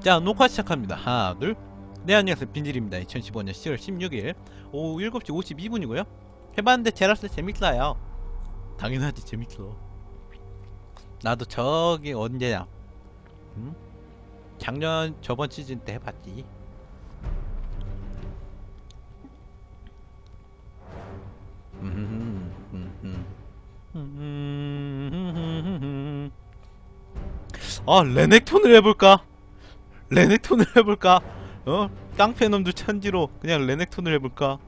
자 녹화 시작합니다. 하나 둘네 안녕하세요. 빈질입니다. 2015년 10월 16일 오후 7시 52분이고요. 해봤는데 제라스 재밌어요. 당연하지 재밌어. 나도 저기 언제야? 음? 작년 저번 시즌 때 해봤지. 아 레넥톤을 해볼까? 레넥톤을 해볼까? 어? 깡패놈들 천지로 그냥 레넥톤을 해볼까?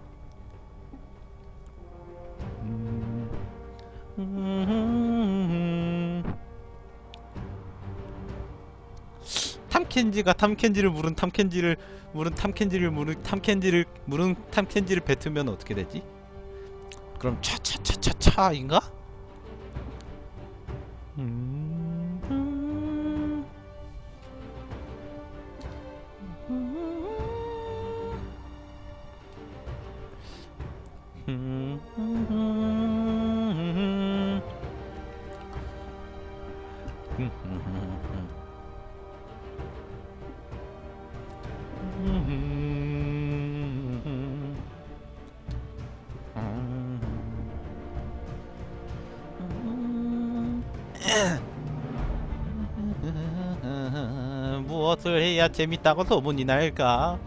탐켄지가 탐켄지를 물은 탐켄지를 물은 탐켄지를 물은 탐켄지를 물은 탐켄지를 뱉으면 어떻게 되지? 그럼 차차차차차인가? 음. 무엇을 해야 재밌다고 소문이 날까?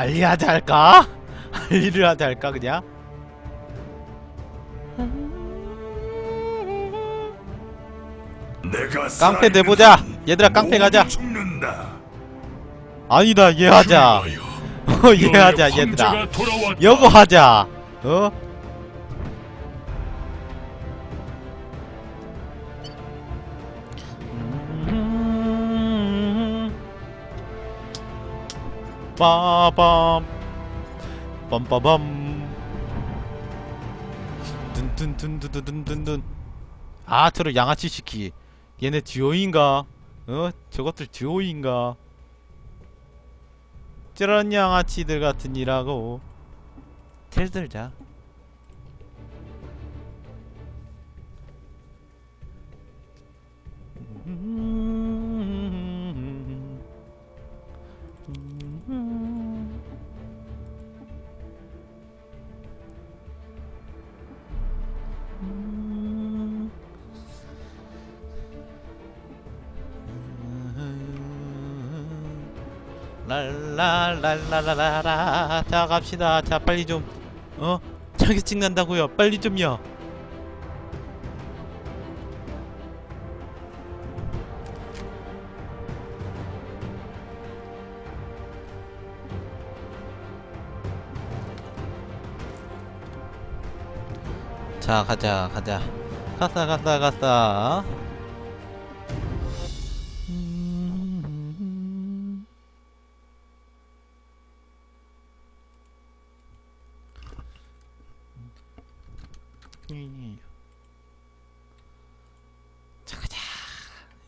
알리하자 할까? 알리를 하자 할까 그냥? 깡패 내보자. 얘들아, 한 깡패 가자. 아니다 얘 하자 어, 얘 하자 얘들아 여거 하자 어? 빠밤. 빰빠밤. 둔둔둔둔둔둔둔 아 저런 양아치 시키. 얘네 듀오인가? 어? 저것들 듀오인가? 저런 양아치들 같은 이라고. 텔 들자. 랄 랄랄랄랄라. 자 갑시다. 자 빨리 좀 어? 저기 찍는다고요. 빨리 좀요. 자 가자 가자. 가싸 가싸 가싸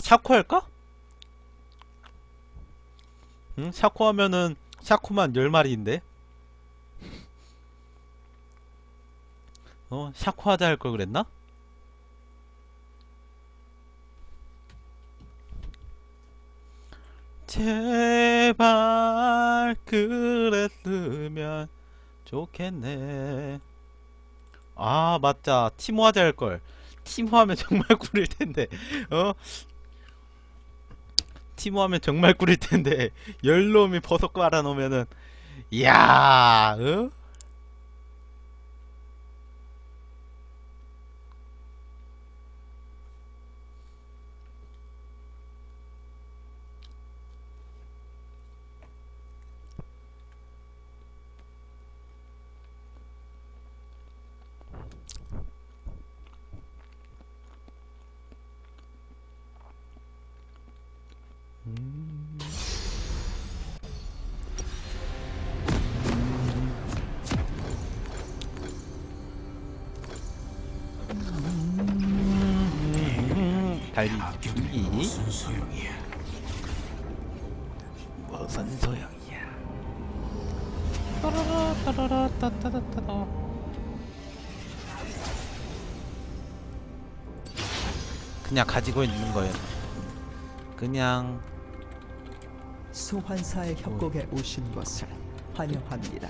샤코 할까? 응? 샤코 하면은 샤코만 10마리인데 어? 샤코 하자 할 걸 그랬나? 제발 그랬으면 좋겠네 아 맞자 티모 하자 할걸 팀호하면 정말 꿀일 텐데 어 팀호하면 정말 꿀일 텐데 열놈이 버섯 깔아 놓으면은 이야 어? 따라라 따라라 따따따따 그냥 가지고 있는 거예요 그냥 소환사의 협곡에 오신 것을 환영합니다.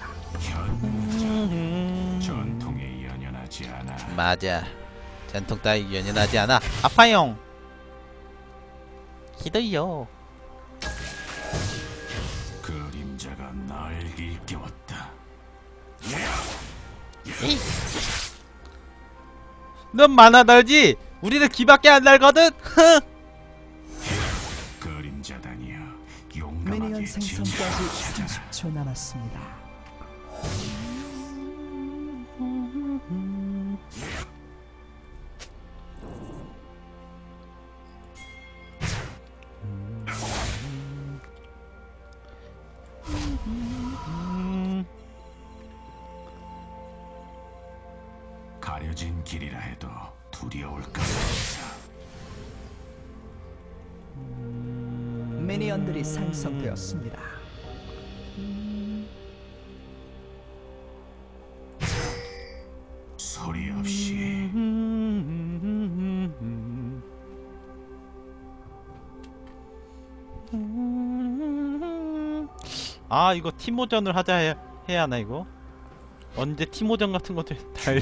전통에 연연하지 않아. 맞아 전통 따위 연연하지 않아 아파용 기도요 넌 만화 날지 우리는 기밖에 안 날거든 그림자다니여 용감하게 미니언 생성까지 진실을 찾아라. 30초 남았습니다. 되었습니다. 소리 없이. 아 이거 팀오전을 하자 해, 해야 하나 이거? 언제 팀오전 같은 것들 달려?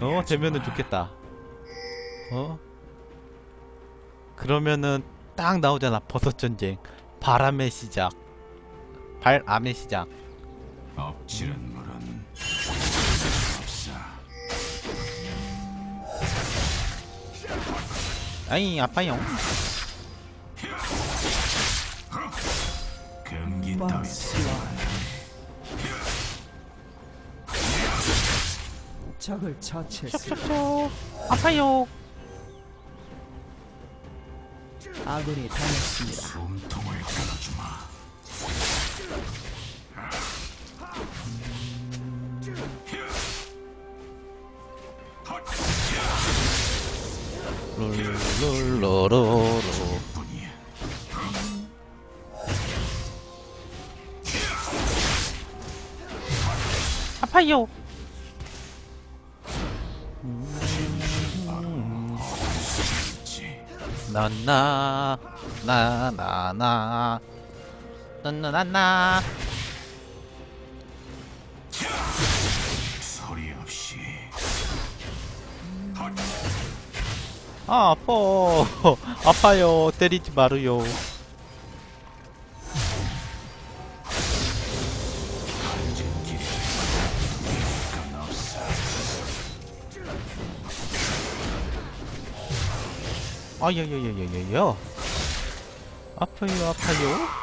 어 되면은 마. 좋겠다. 어? 그러면은 딱 나오잖아 버섯 전쟁 바람의 시작 발암의 시작 엎치른 물은 없어. 아이 아파요 금기 와, 따위. 적을 처치했습니다. 아파요 아군이 당했습니다. 숨통을 끊어주마. 뿐이야. 아파요 나나 나나나 나나나나 소리 없이. 아 아파. 아파요. 때리지 마루요 아야야야야야야 아파요 아파요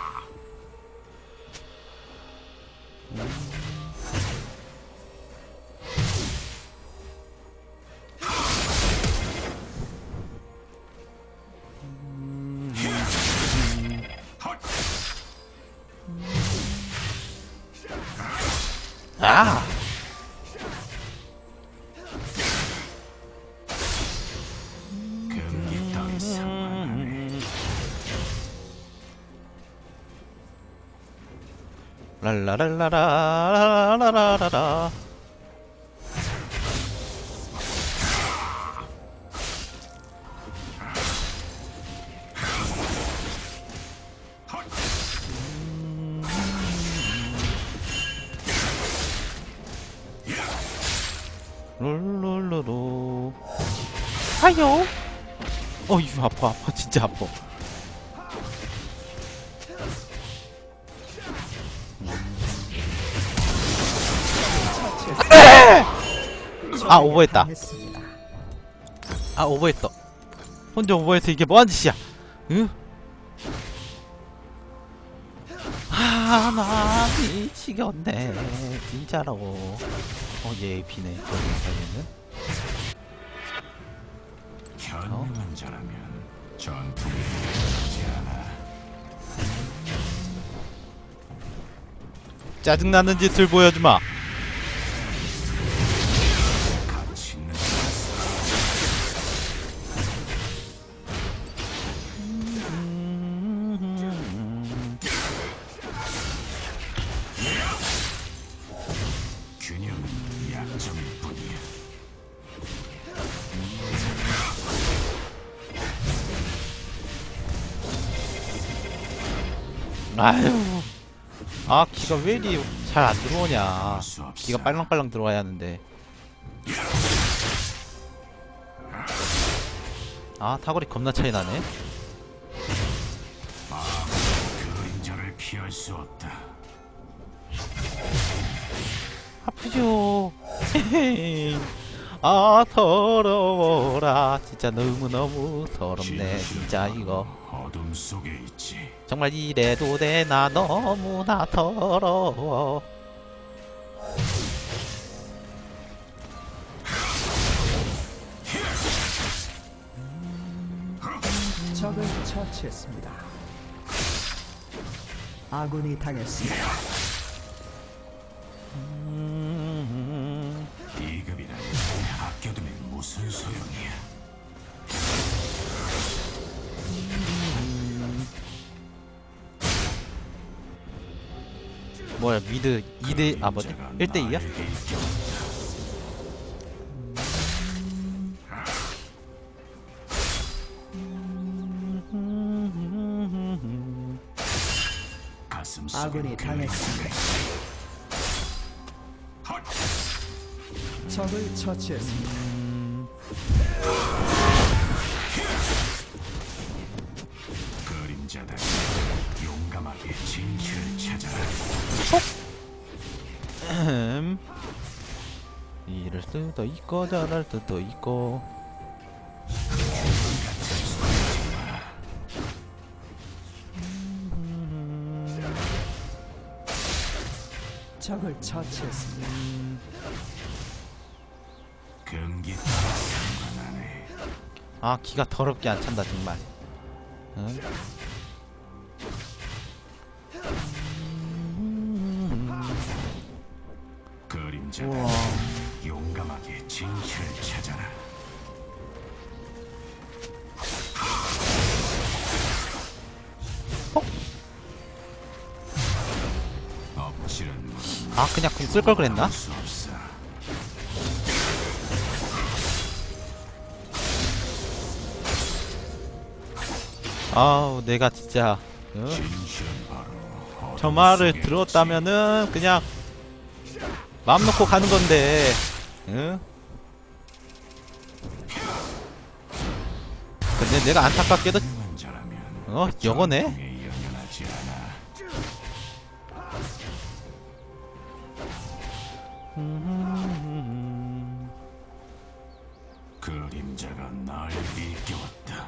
라랄라라라라라라 룰룰루루 아파요. 어휴 아파 아파 진짜 아파. 아, 오버했다. 당했습니다. 아 오버했어. 혼자 오버해서 이게 뭐한 짓이야? 응? 아나 미치겠네 진짜로. 어얘 비네 저기 사이에는. 현명한 자라면 않아. 짜증나는 짓을 보여주마. 아유. 아 기가 왜 이리 잘 안 들어오냐. 기가 빨랑빨랑 들어와야 하는데. 아 사거리 겁나 차이 나네. 그림자를 피할 수 없다. 아프죠. 아 더러워라. 진짜 너무 너무 더럽네. 진짜 이거. 어둠 속에 있지. 정말 이래도 되나 너무나 더러워. 적을 처치했습니다. 아군이 당했습니다. 미드 2대 아 뭐지? 1대 2야? 가슴 아군이 당했습니다. 적을 처치했습니다. 저럴 수도 있고 적을 처치했습니다. 경기. 아 기가 더럽게 안 찬다 정말 응? 쓸 걸 그랬나? 아우 내가 진짜 응? 저 말을 들었다면은 그냥 마음 놓고 가는 건데 응? 근데 내가 안타깝게도 어 여거네 그림자가 날 일깨웠다.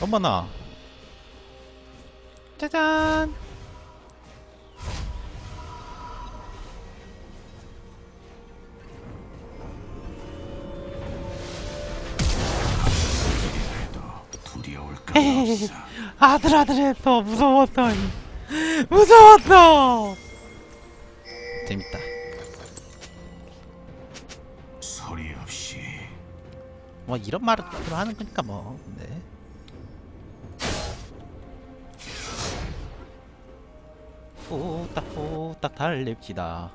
어머나 짜잔 해도 두려울 것 없어. 아들 아들 했어 무서웠어. 무서웠어. 재밌다. 소리 없이. 뭐 이런 말을 들어 하는 거니까 뭐 네. 후딱 후딱 달립시다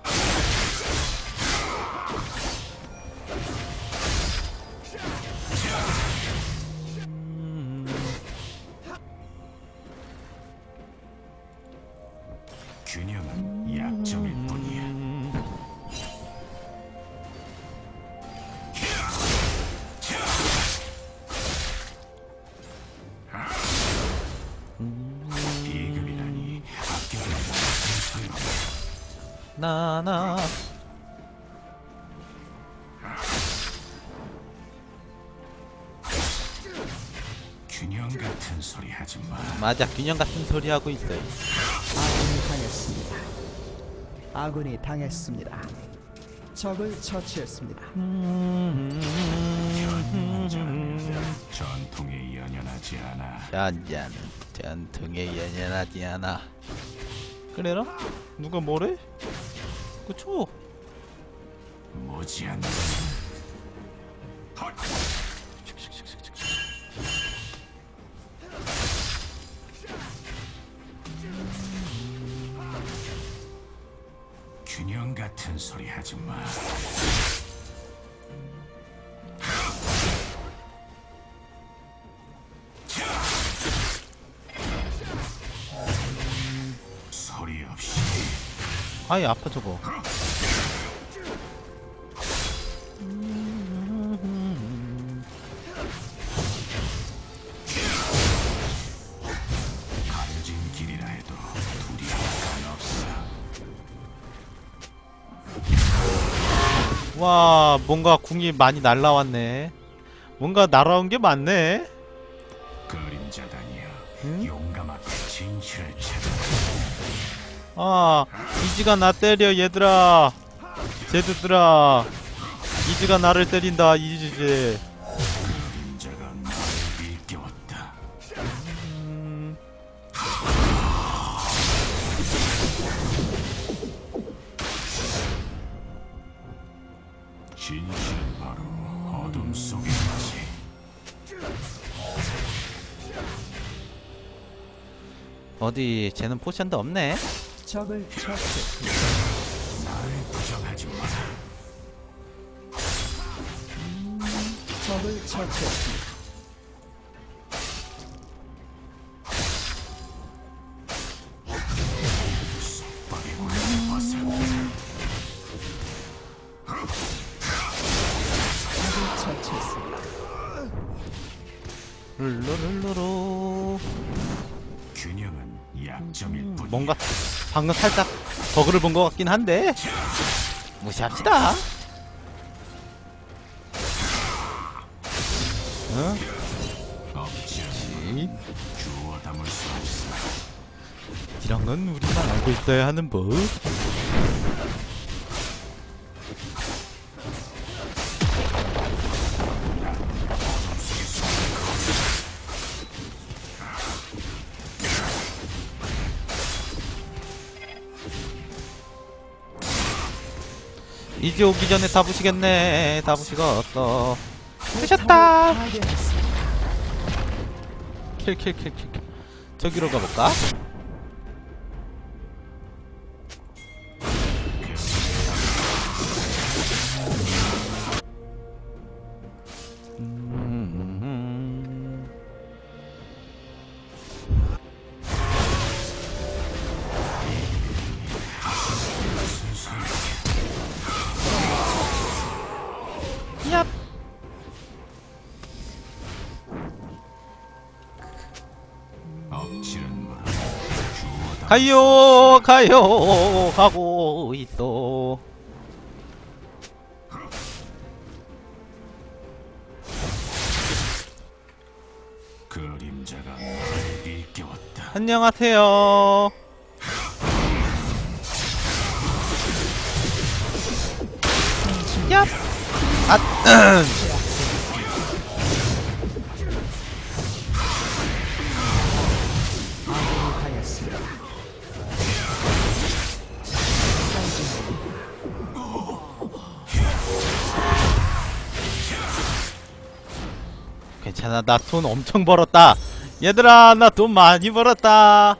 맞아 균형 같은 소리 하고 있어요 아군이 당했습니다. 아군이 당했습니다. 적을 처치했습니다. 전통에 연연하지 않아. 잔자는 전통에 연연하지 않아 그래라? 누가 뭐래? 그쵸? 모지않는 하지 마. 없이 아이 아파 저거 뭔가 궁이 많이 날라왔네. 뭔가 날아온 게 많네. 그림자다니여 응? 용감하게 진실을 찾아. 아 이지가 나 때려 얘들아. 쟤들들아. 이지가 나를 때린다 이지 그 어디 쟤는 포션도 없네. 적을. 나를 부정하지 마. 적을 처치 뿐이야 뭔가 방금 살짝 버그를 본 것 같긴 한데 무시합시다. 응? 수 없어 이런 건 우리만 알고 있어야 하는 법 이제 오기 전에 다 부시겠네 다 부시겠어 부셨다 적을 파괴했습니다. 킬킬킬킬 저기로 가볼까? 가요 가요 가고 있어. 그림자가 나를 일깨웠다. 안녕하세요. 얍! 아, 괜찮아. 나 돈 엄청 벌었다. 얘들아 나 돈 많이 벌었다.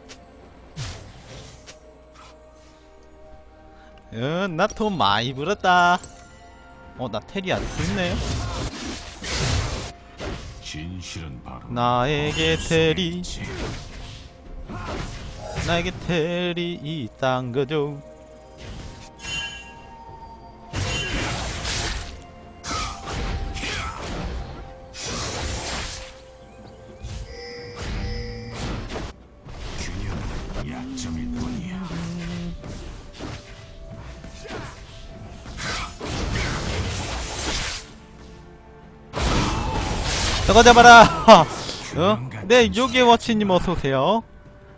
응나 돈 많이 벌었다. 어 나 테리 아직도 있네. 진실은 바로 나에게 테리. 나에게 테리. 있단 거죠 저거 잡아라. 어? 네 요괴 워치님 어서오세요.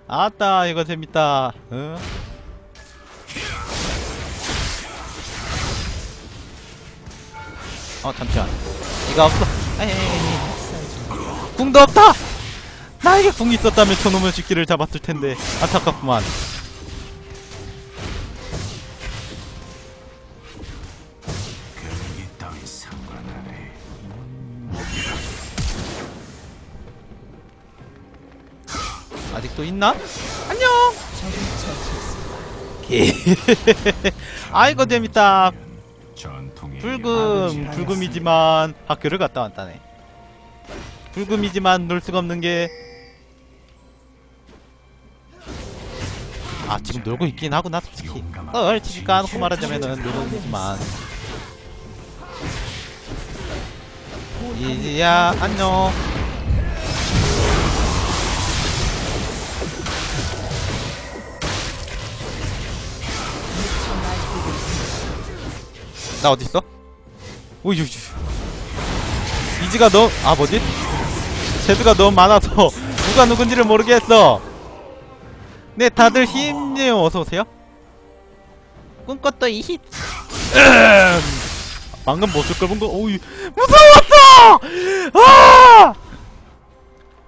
아따 이거 재밌다. 어? 어 잠시만. 이거 없어. 에이 궁도 없다! 나에게 궁이 있었다면 저놈의 쥐끼를 잡았을 텐데. 안타깝구만 아직도 있나? 안녕. 아이고 재밌다 불금 불금이지만 학교를 갔다 왔다네 불금이지만 놀 수가 없는 게 아, 지금 놀고 있긴 하구나, 솔직히. 어, 솔직히 까놓고 말하자면은 놀고 있지만. 이지야, 안녕. 나 어딨어? 오이, 오이. 이지가 너, 아, 뭐지? 제드가 너무 많아서 누가 누군지를 모르겠어. 네, 다들 힘내요. 어서오세요. 꿈꿨던 이 힘. 음. 방금 모습 걸본 거, 오이, 무서웠어! 아!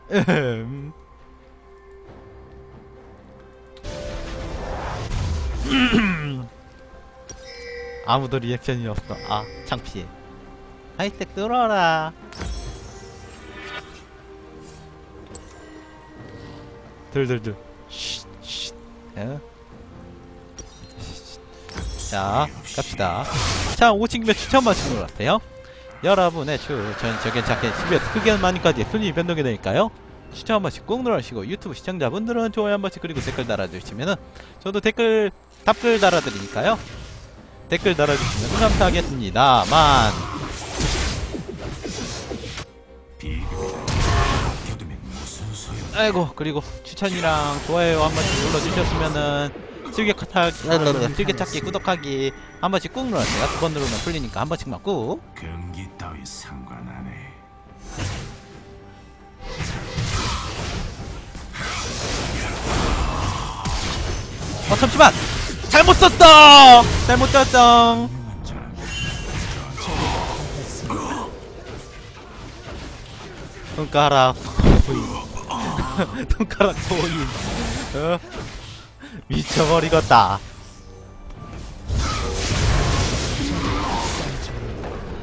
음. 아무도 리액션이 없어. 아, 창피해. 하이텍 뚫어라. 들들들. 쉿, 쉿. 어? 자, 갑시다. 자, 5층이면 추천 마시는 것 같아요. 여러분의 추, 전 저게 작게 10에서 크게 많이까지 순위 변동이 되니까요. 추천 한 번씩 꼭 눌러주시고 유튜브 시청자분들은 좋아요 한 번씩 그리고 댓글 달아주시면은 저도 댓글 답글 달아드리니까요. 댓글 달아주시면 감사하겠습니다만? 아이고 그리고 추천이랑 좋아요 한 번씩 눌러주셨으면은 즐겨찾기 즐겨찾기 구독하기 한 번씩 꾹 눌러주세요 두 번 누르면 풀리니까 한 번씩만 꾹 경기 따위 상관 안 해. 어 잠시만 잘못 썼어 잘못 자람. 손가락 손가락 코인 어? 미쳐버리겠다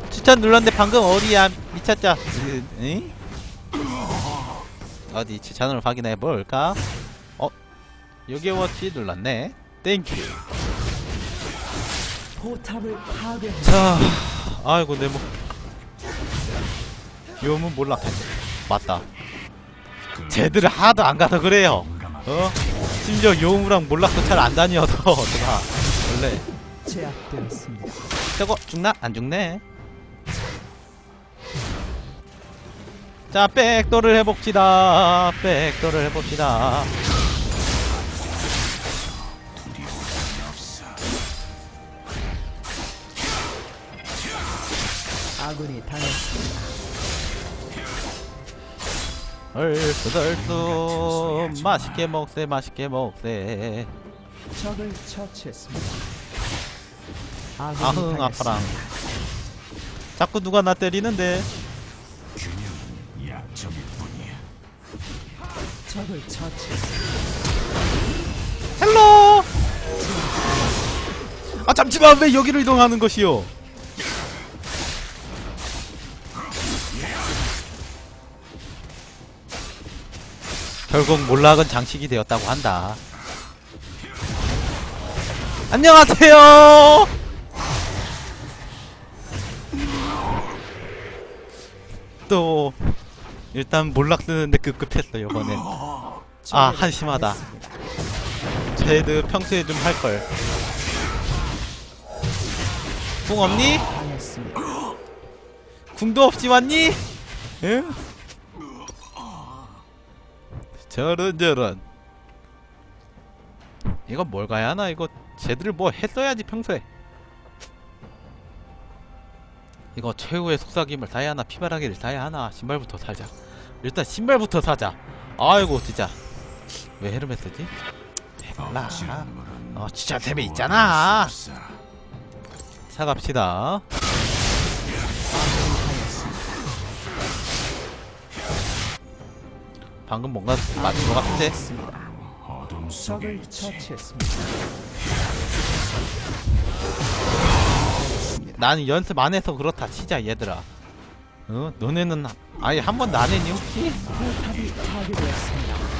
추천 눌렀는데 방금 어디야 미쳤자 응? 어디 추천을 확인해 볼까? 어? 요게 워치 눌렀네 땡큐. 자 아이고 내몸 요문 몰라. 맞다. 쟤들을 하도 안 가서 그래요. 어? 심지어 요무랑 몰락도 잘 안 다녀서 제가 원래. 제압되었습니다. 저거 죽나? 안 죽네. 자 백도를 해봅시다. 백도를 해봅시다 아군이 당했습니다. 얼쑤덜쑤 맛있게 먹세 맛있게 먹세 적을 처치했습니다. 아군이 아흥 당했습니다. 아파랑 자꾸 누가 나 때리는데 균형은 약점일 뿐이야. 적을 처치했습니다. 헬로 아 잠시만 왜 여기로 이동하는 것이요 결국 몰락은 장식이 되었다고 한다 안녕하세요 또 일단 몰락 쓰는데 급급했어 요번엔 아 한심하다. 쟤들 평소에 좀 할걸 궁 없니? 당했습니다. 궁도 없이 왔니? 응? 저런 저런. 이거 뭘 가야 하나? 이거 쟤들 뭐 했어야지 평소에. 이거 최후의 속삭임을 다해야 하나? 피바라기를 다해야 하나? 신발부터 사자. 일단 신발부터 사자. 아이고 진짜. 왜 헤르메스지? 몰라 물은 어 진짜 재미있잖아. 사갑시다 방금 뭔가 맞은 것 같은데 적을. 처치했습니다. 나는 연습 안 해서 그렇다 치자 얘들아 어? 너네는 아예 한 번도 안 했니 혹시? 포탑이 파괴되었습니다. 알겠습니다.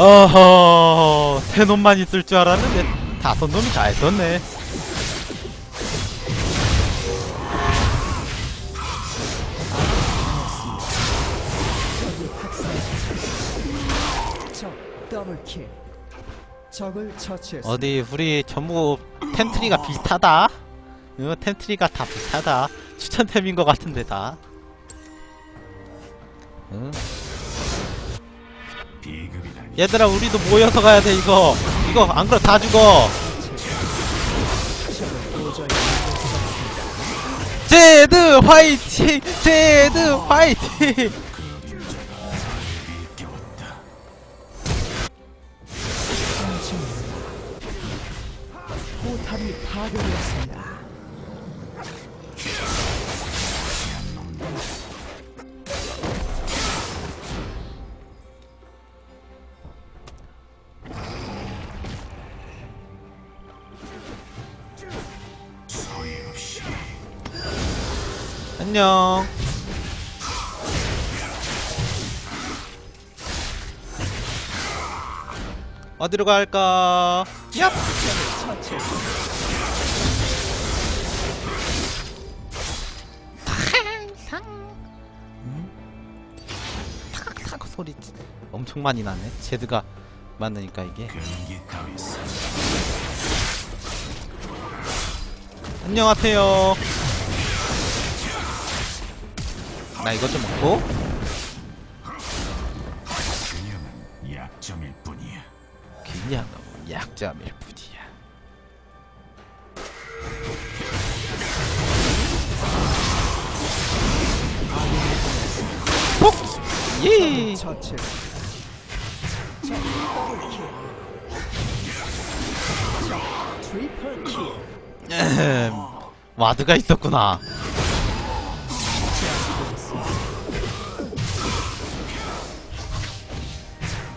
어허 세 놈만 있을 줄 알았는데 다섯 놈이 다 처치했습니다. 어디 우리 전부 템트리가 비슷하다? 어, 템트리가 다 비슷하다. 추천템인 것 같은데 다. 응? 얘들아 우리도 모여서 가야 돼 이거 이거 안 그럼 다 죽어. 제드 화이팅 제드 화이팅 파괴되었습니다. 안녕. 어디로 갈까? 얍! 탁탁 소리 엄청 많이 나네. 제드가 만나니까 이게. 안녕하세요 나 이것 좀 먹고 균형은 약점일 뿐이야. 그냥 너무 약점일 뿐이야 폭! 예! 에헴, 와드가 있었구나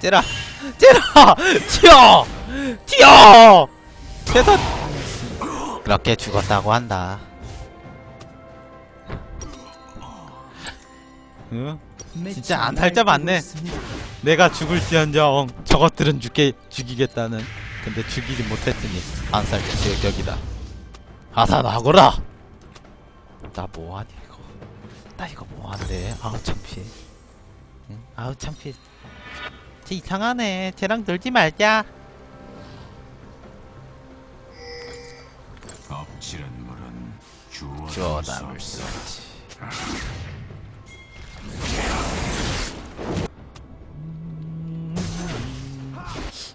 째라 째라 튀어 튀어. 그래서 그렇게 죽었다고 한다. 응? 진짜 안 살자 많네. 내가 죽을지언정 저것들은 죽게 죽이겠다는. 근데 죽이지 못했으니 안살자. 제격이다. 하산하거라. 나 뭐하니 이거? 나 이거 뭐한데? 아우 창피. 응? 아우 창피 쟤 이상하네. 쟤랑 놀지 말자. 엎치른 물은 주워 담을 수. 없지.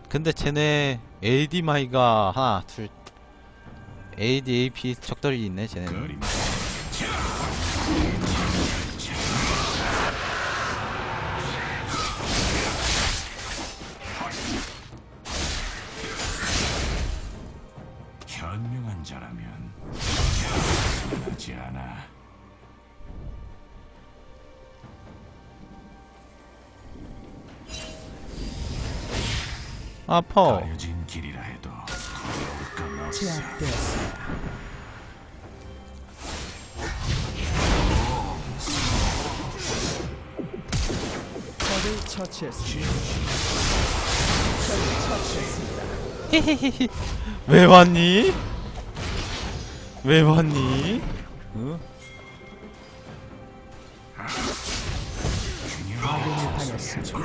근데 쟤네 AD 마이가 하나 둘 AD AP 적절히 있네 쟤네 아퍼 가려진 길이라 해도 두려울 건 없어. 제압되었습니다. 적을 처치했습니다. 적을 처치했습니다. 히히히히 왜 왔니? 왜 왔니? 응? 아군이 당했습니다.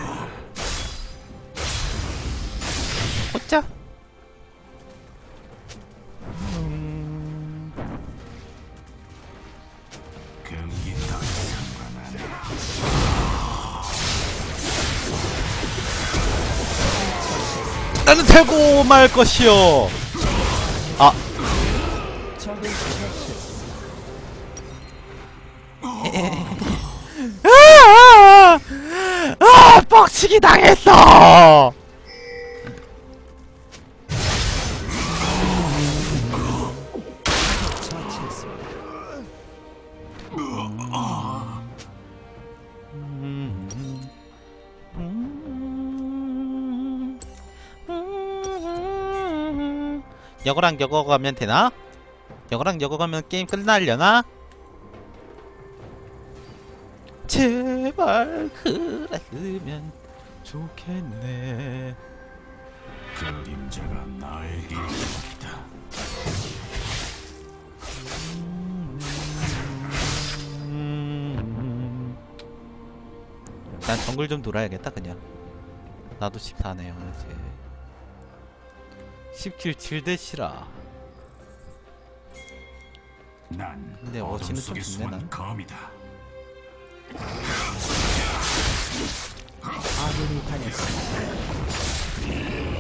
나는 되고 말 것이요. 아, 적을 처치했습니다. 아, 아, 뻑치기 당했어. 처치했습니다. 여거랑 여거 가면 되나? 여거랑 여거 가면 게임 끝날려나? 제발 그랬으면 좋겠네. 그림자가 나에게 있다. 음. 난 정글 좀 돌아야겠다 그냥. 나도 14네요 이제. 10킬 7대 시라. 난 근데 어둠 어시는 좀 속에 좋네, 난. 검이다. 아군이 당했습니다.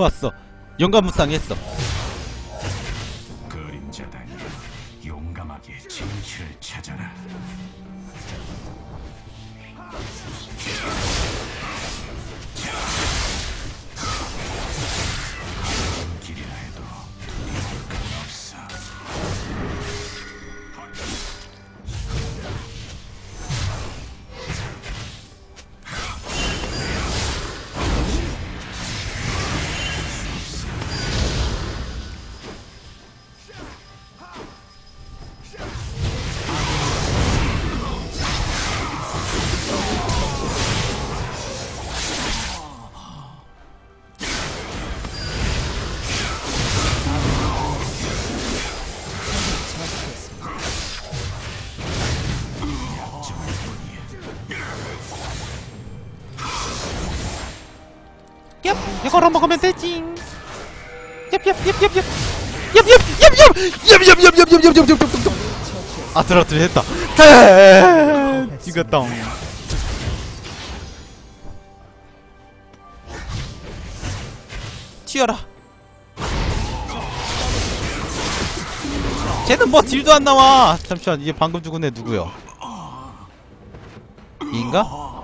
좋았어. 영감무쌍 했어. 얍! 이거로 먹으면 되지. 얍 얍 얍 얍 얍. 얍 얍 얍 얍 얍 얍 얍 얍 얍 얍 얍얍얍얍얍얍. 아 들어뜨리 했다. 대. 이거똥. 튀어라. 쟤는 뭐 딜도 안 나와. 잠시만 이게 방금 죽은 애 누구요? 인가?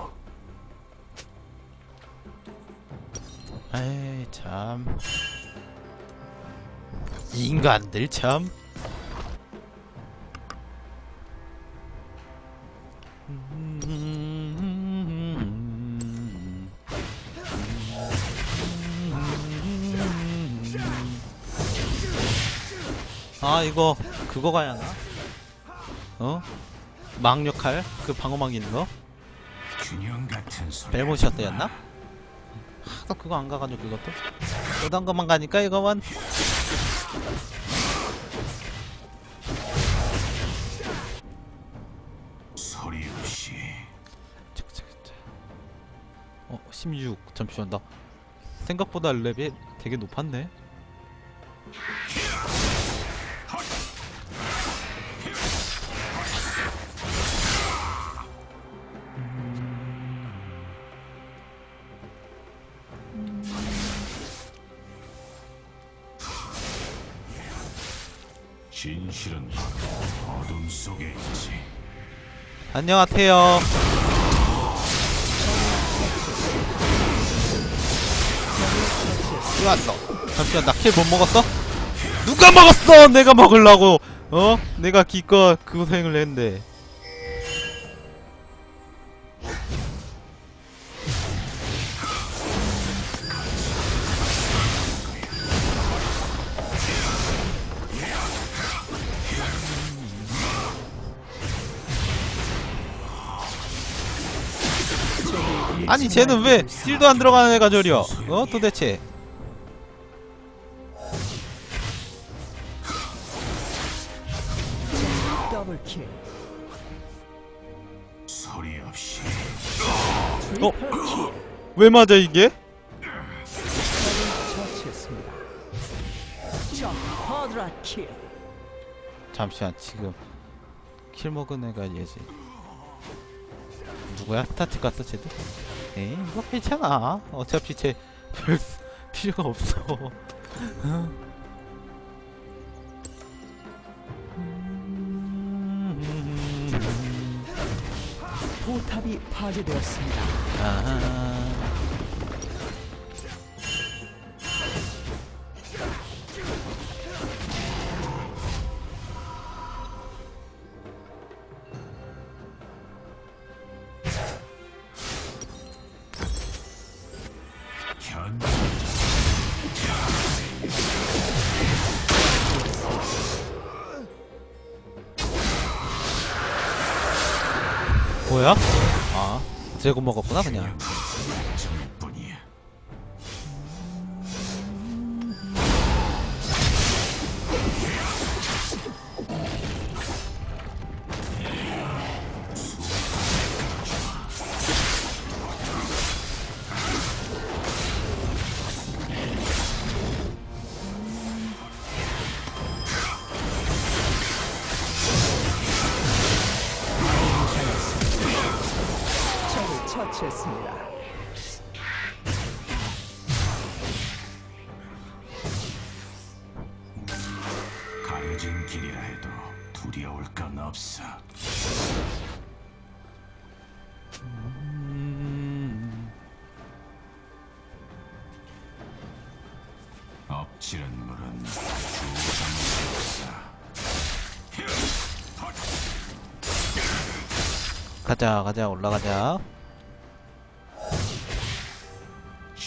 에이 참. 이 인간들 참. 아 이거 그거 가야 하나? 어? 망 역할? 그 방어막 있는 거? 소리. 벨모시였다였나? 하도 그거 안 가가지고 그것도 어떤 것만 가니까 이거만 소리 없이. 어, 16. 잠시만, 나 생각보다 랩이 되게 높았네. 진실은 어둠 속에 있지. 안녕하세요. 왔어. 잠시만, 나 킬 못 먹었어? 누가 먹었어! 내가 먹으려고! 어? 내가 기껏 그 고생을 했는데. 아니 쟤는 왜 딜도 안 들어가는 애가 저려 어 도대체 어? 왜 맞아 이게? 잠시만 지금 kill 먹은 애가 얘지 누구야? 스타트 갔어 쟤도? 에이 이거 괜찮아. 어차피 쟤별 필요가 없어. 포탑이 파괴되었습니다. 아. 견 드래곤 먹었구나 그냥 처치했습니다. 가려진 길이라 해도 두려울 건 없어. 음, 엎치른 물은 주워담을 가자 가자 올라가자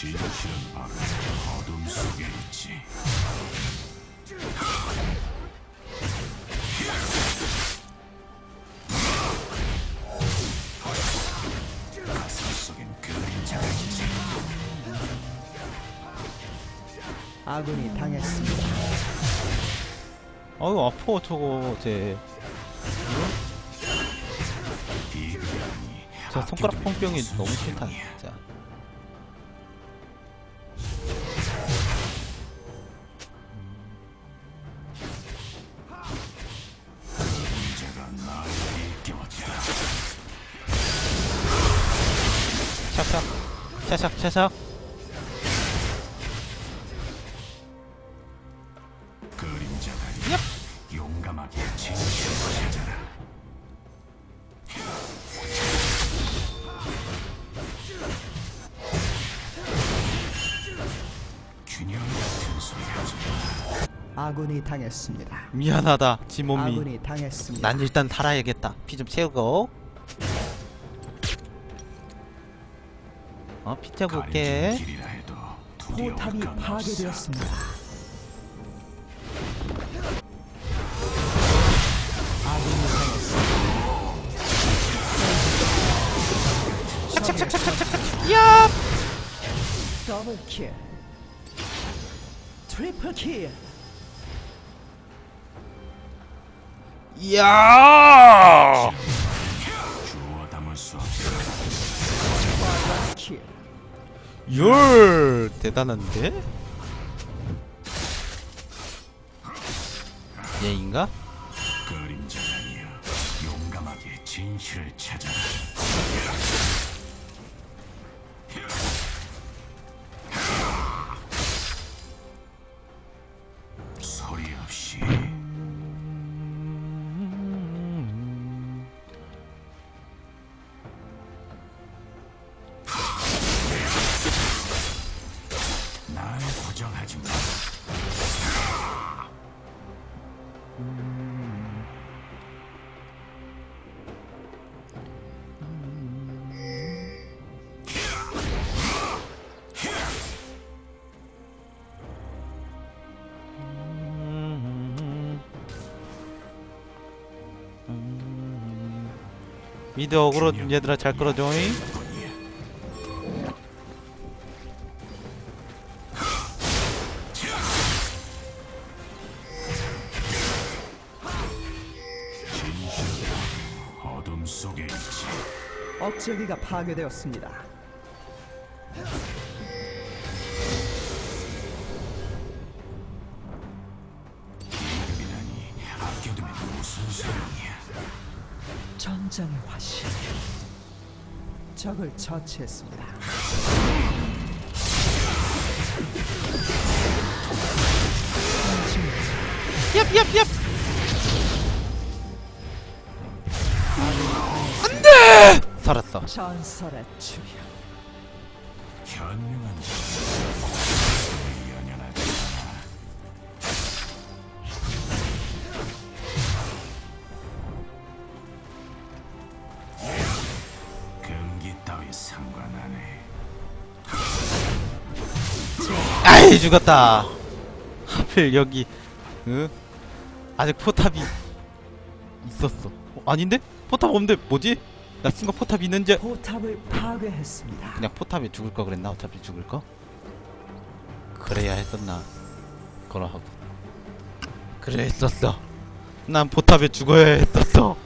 진실은 바로 어둠 속에 있지. 가슴 속엔 그림자가 있지. 아군이 당했습니다. 어우 아파 저거 쟤 비명이 저 손가락 펑병이 너무 싫다 샤샥 샤샥 그림자들이 용감하게 진실을 찾아라. 균형 같은 소리 하지 마. 아군이 당했습니다. 미안하다 지 몸이 아군이 당했습니다. 난 일단 달아야겠다 피 좀 채우고 해도 두려울 포탑이. 파괴되었습니다. 야 더블 킬. 트리플 킬. 이야 열 대단한데 얘인가? 미드 어그로 얘들아 잘 끌어줘잉. 억제기가 파괴되었습니다. 적을 처치했습니다. 얍얍얍 안돼 살았어 전설의 주여. 현명한 죽었다. 하필 여기 응? 아직 포탑이 있었어. 어, 아닌데? 포탑 없는데 뭐지? 나 순간 포탑 있는지. 포탑을 파괴했습니다. 그냥 포탑에 죽을 거 그랬나? 어차피 죽을 거? 그래야 했었나? 그러하고. 그래 했었어. 난 포탑에 죽어야 했었어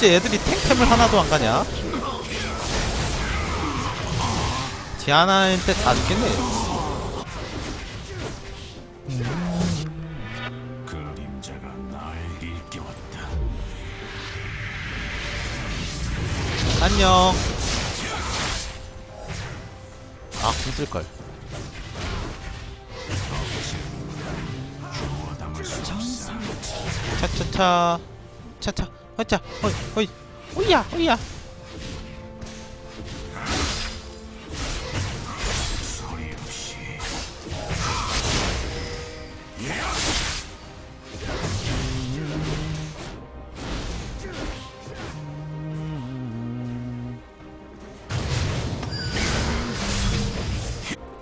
어째 애들이 탱템을 하나도 안 가냐? 지아나한테 다 죽겠네. 그림자가 날 일깨웠다. 안녕. 아, 궁쓸걸. 차차차. 차차. 허이. 호이야, 호이야. 소리 없이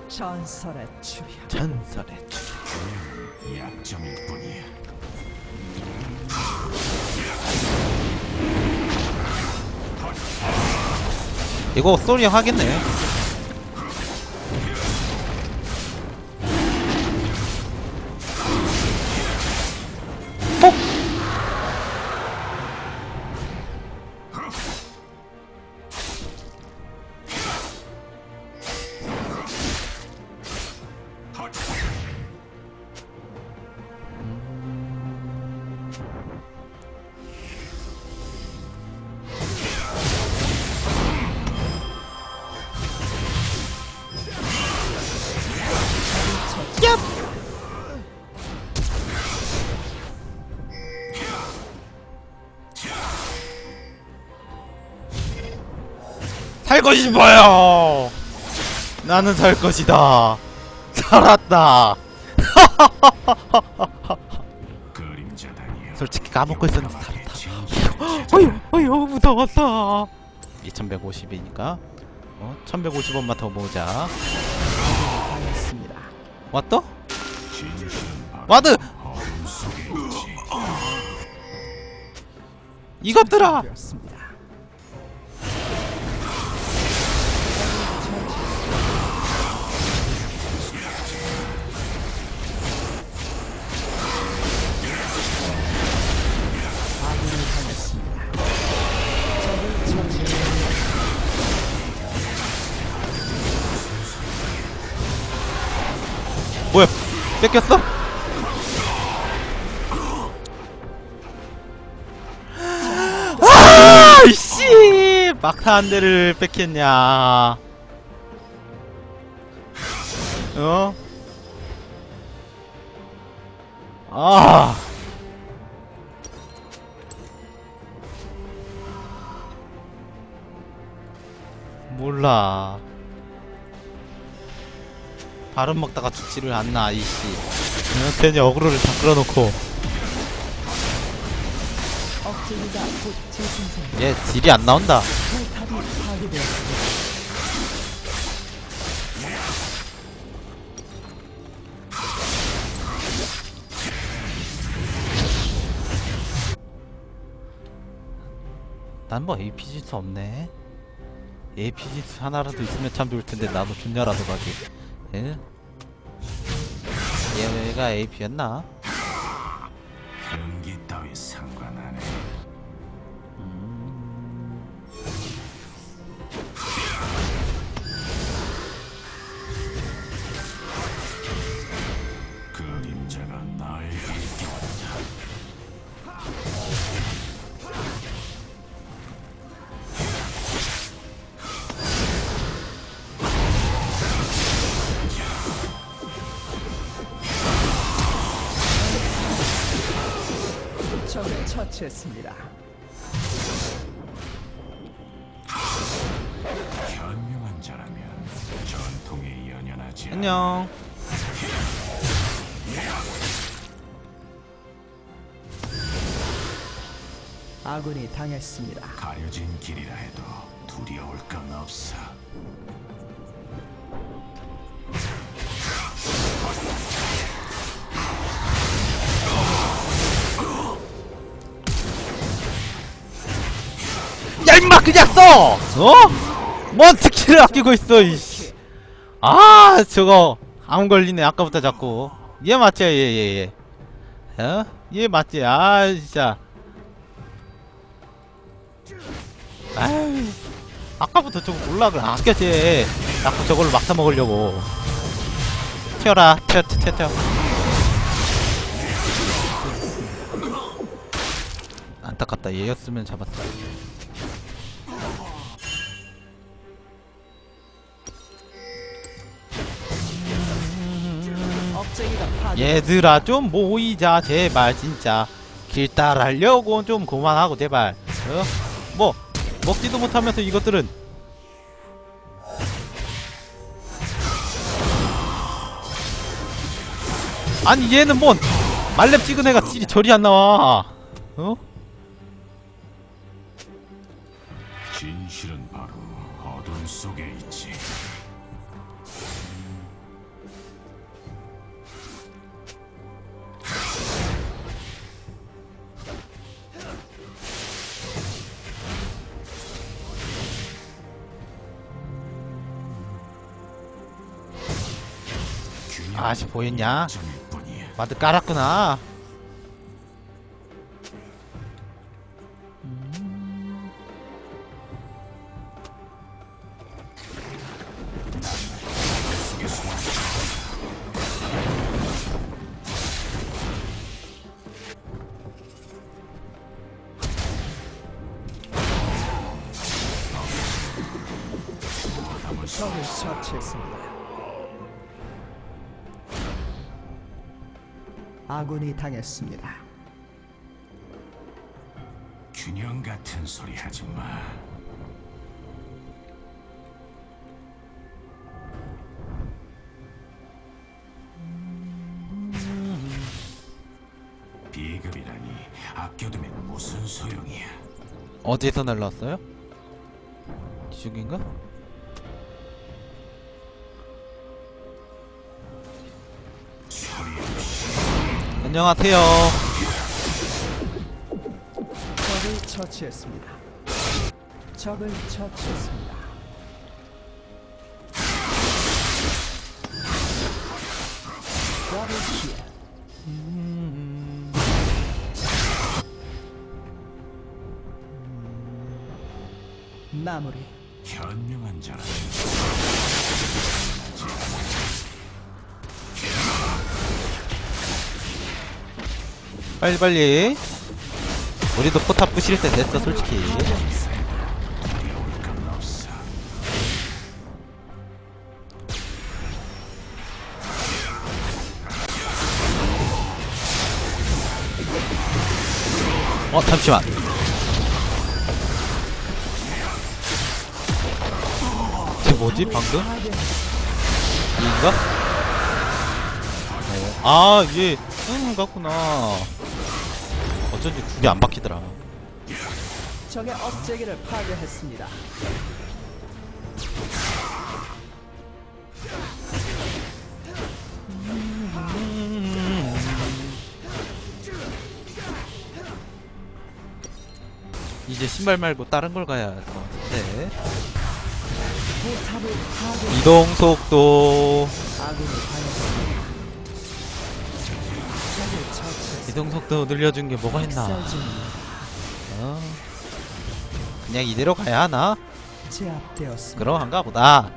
전설의 주여. 전설의 주. 그냥 약점일 뿐이야. 이거 소리 하겠네. 살고 싶어요. 나는 살 것이다. 살았다. 솔직히 까먹고 있었는데 살았다. 어휴, 어휴, 무서웠어. 2150이니까 어, 1150원만 더 모으자. 진실은 바로 ward! 이것들아! 뺏겼어? 아, 씨! 막타 한 대를 뺏겼냐? 어? 아. 몰라. 발음 먹다가 죽지를 않나 아이씨. 괜히 어그로를 다 끌어놓고. 억제기가 곧 재생산. 얘 딜이 안 나온다. 탑이 파괴되었습니다. 난 뭐 AP지수 없네. AP지수 하나라도 있으면 참 좋을텐데 나도 존냐라도 가지 예? 얘가 AP였나? 연기 따위 상 처치했습니다. 현명한 자라면 전통에 연연하지. 안녕. 아군이 당했습니다. 가려진 길이라 해도 두려울 건 없어. 임마 그냥 써! 어? 뭔 skill을 아끼고 있어 이씨. 아 저거 암 걸리네 아까부터 자꾸. 얘 맞지? 얘얘얘 어? 얘 맞지? 아 진짜. 아유 아까부터 저거 몰락을 아껴지. 자꾸 저걸로 막타 먹으려고. 튀어라 튀어 튀어 튀어 튀어. 안타깝다. 얘였으면 잡았다 얘들아 좀 모이자 제발 진짜 길 따라하려고 좀 그만하고 제발 어? 뭐 먹지도 못하면서 이것들은 아니 얘는 뭔 말렙 찍은 애가 찌리 저리 안 나와 어? 아씨 보였냐? 마드 깔았구나 적을 처치했습니다. 아군이 당했습니다. 균형 같은 소리 하지 마. 비급이라니 아껴두면 무슨 소용이야? 어디에서 날라왔어요? 이쪽인가? 안녕하세요 적을 처치했습니다. 적을 처치했습니다. 더블 킬. 마무리. 현명한 자라 빨리빨리 우리도 포탑 부실 때 됐어 솔직히. 어 잠시만 쟤 뭐지 방금? 이인가? 어, 아얘 응 같구나 어쩐지 국이 안 박히더라 적의 억제기를 파괴했습니다. 이제 신발 말고 다른 걸 가야 할 것 같은데. 이동 속도 이 당했습니다. 적을 처치했습니다. 이동 속도 늘려준 게 뭐가 있나. 어. 그냥 이대로 가야 하나? 그러한가 보다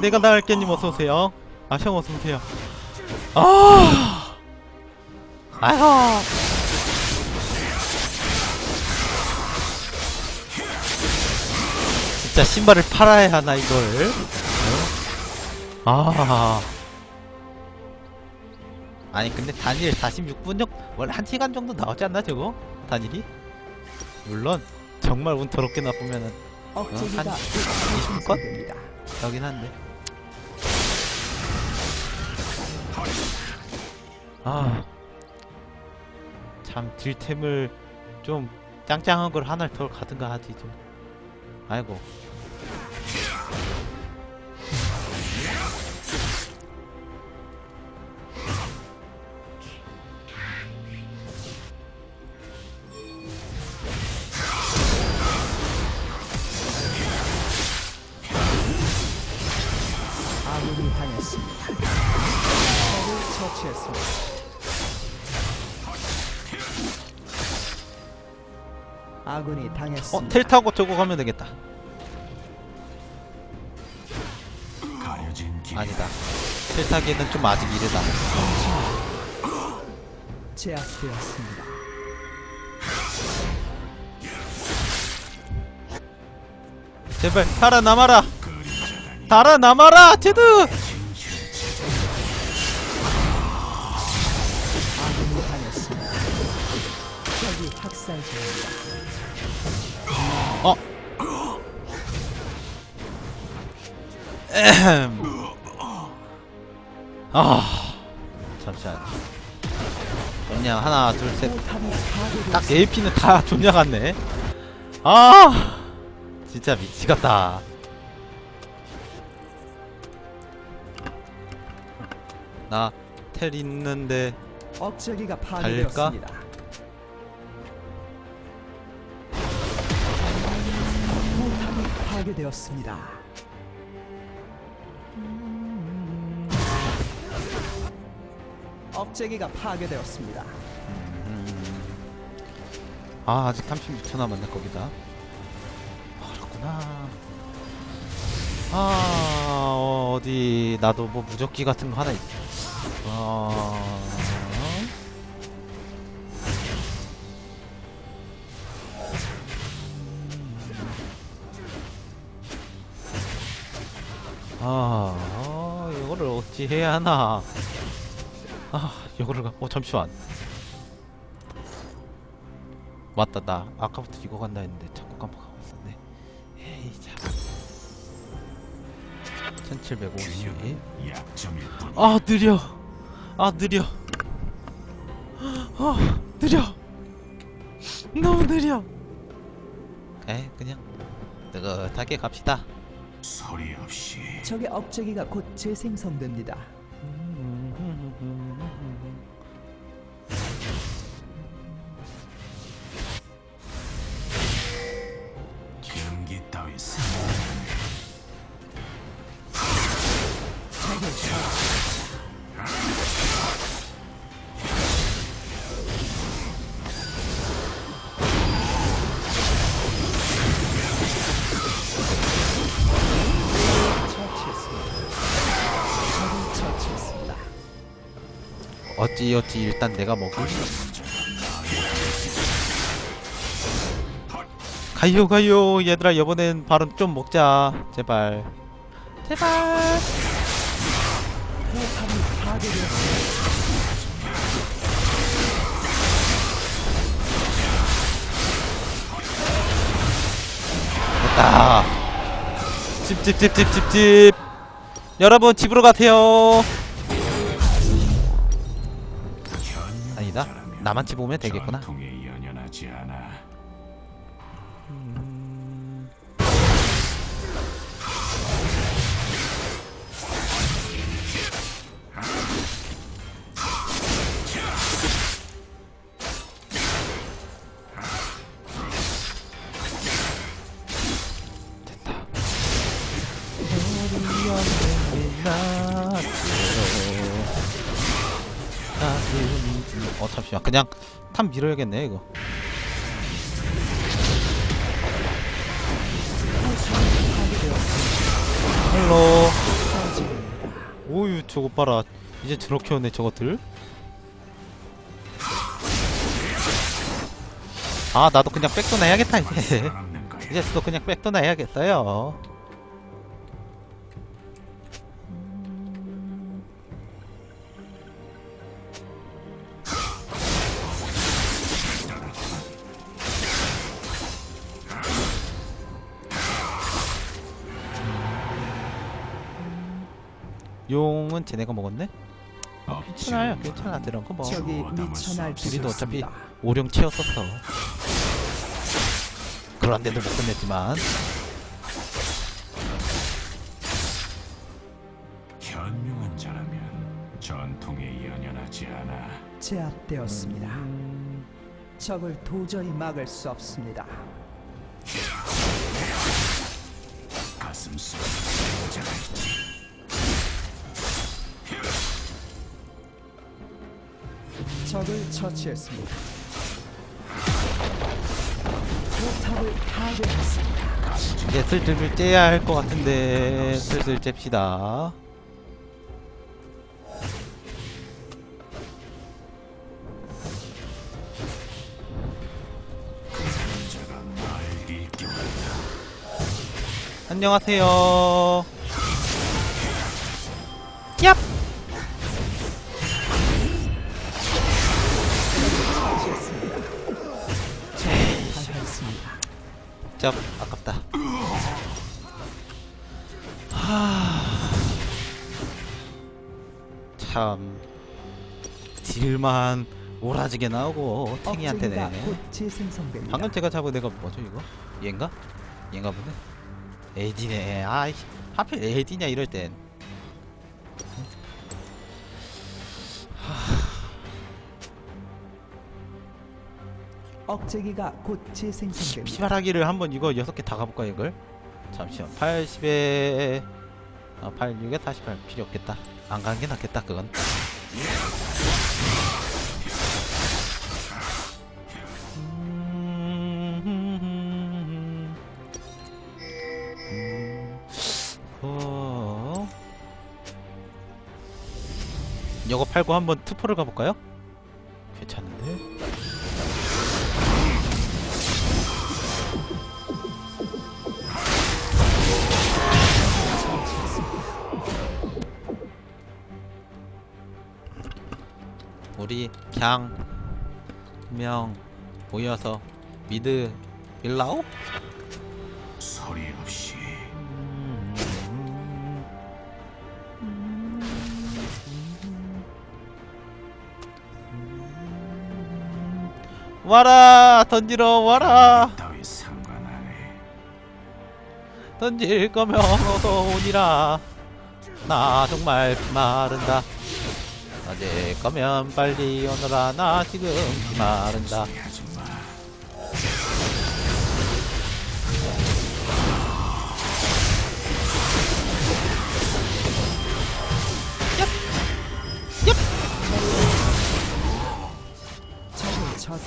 내가 나을게님 어서오세요 아형 어서오세요 아 아이고 진짜 신발을 팔아야 하나 이걸 어? 아 아니 근데 단일 46분역 원래 1시간 정도 나오지 않나 저거? 단일이? 물론 정말 운 더럽게 나쁘면은 억제기가 한곧 20분? 생성됩니다. 여긴 한데 아 참 딜템을 좀 짱짱한 걸 하나를 더 가든가 하지 좀. 아이고 아군이 어 당했습니다. 텔 타고 저거 가면 되겠다. 아니다 텔 타기에는 좀 아직 이르다 제압되었습니다. 제발 살아남아라 살아남아라 제드 어 에헴 아 잠시만 그냥 하나 둘셋 포탑이 파괴되었습니다. 딱 AP는 다 존냐 같네. 아, 진짜 미치겠다. 나 텔 있는데 억제기가? 파괴되었습니다. 되었습니다. 억제기가 파괴되었습니다. 아 아직 36초 남았네 거기다. 아, 그렇구나. 아 어, 어디 나도 뭐 무적기 같은 거 하나 있 어. 어... 아, 어, 이거를 어찌 해야 하나. 아, 이거를, 가- 어, 잠시만. 맞다, 나 아까부터 이거 간다 했는데 자꾸 깜빡하고 있었네. 에이, 참. 1750. 약점일 뿐. 아, 느려. 아, 느려. 아, 느려. 너무 느려. 에, 그냥 느긋하게 갑시다. 소리 없이 적의 억제기가 곧 재생성됩니다. 어찌 어찌 일단 내가 먹을 가요 가요. 얘들아 이번엔 바로 좀 먹자. 제발. 제발. 포탑이 파괴되었습니다. 됐다. 집 집 집 집 집집. 여러분 집으로 가세요 나만 집 오면 되겠구나 전통에 연연하지 않아. 어 잠시만. 그냥 top 밀어야겠네 이거. Hello. 오유 저거 봐라. 이제 저렇게 오네 저것들. 아 나도 그냥 백도나 해야겠다 이제. 이제 또 그냥 백도나 해야겠어요 용은 쟤네가 먹었네? 괜찮아요 괜찮아 저런 거뭐 적이 얻어먹을 수 미쳐 없어. 우리도 어차피. 오령 채웠었어 그런데도 못 끝냈지만 현명한 자라면 전통에 연연하지 않아. 제압되었습니다. 적을 도저히 막을 수 없습니다. 가슴 속에 여자가 있지. 적을 처치했습니다. 포탑을 파괴했습니다. 이제 슬슬 째야 할 것 같은데 슬슬 잽시다. 안녕하세요 짭 아깝다. 하... 참. 딜만 오라지게 나오고 탱이한테네. 방금 제가 잡은 애가 뭐죠 이거? 얘인가? 얘인가 보네 에디네. 아이 하필 에디냐 이럴 땐 억제기가 곧 재생성됩니다. 피바라기를 한번 이거 여섯 개다 가볼까 이걸? 잠시만 80에 아, 86에 48 필요 없겠다 안 가는 게 낫겠다 그건 음, 어... 이거 팔고 한번 투포를 가볼까요? 그냥 모여서 미드 밀라오? 소리 없이 와라 던지러 와라. 던질 거면 어서 오니라 나 정말 마른다 던질 거면 빨리 오너라. 나 지금 마른다.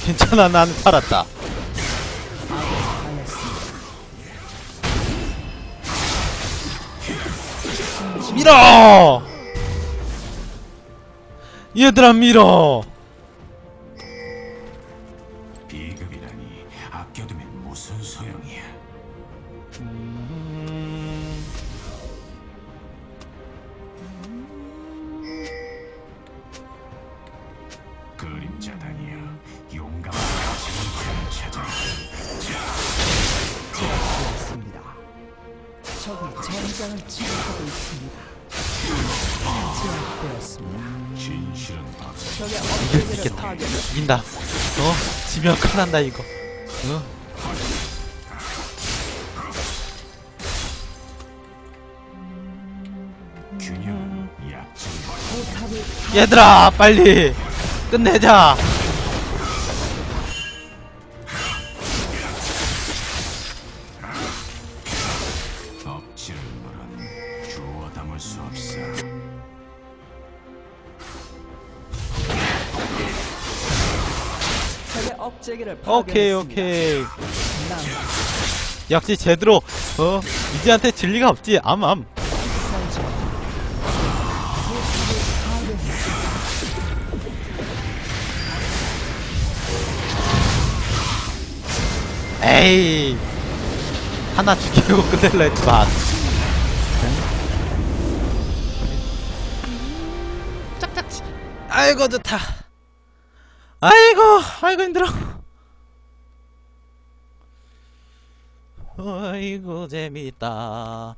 괜찮아 나는 살았다. 밀어 얘들아 밀어 얘들아 빨리. 끝내자. 오케이. 오케이. 난 역시 제대로 어 이지한테 진리가 없지. 암암 에이. 하나 죽이고 끝낼라 했지만 짝짝치 아이고 좋다. 아이고 아이고 힘들어. 아이고 재밌다.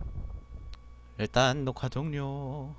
일단 녹화 종료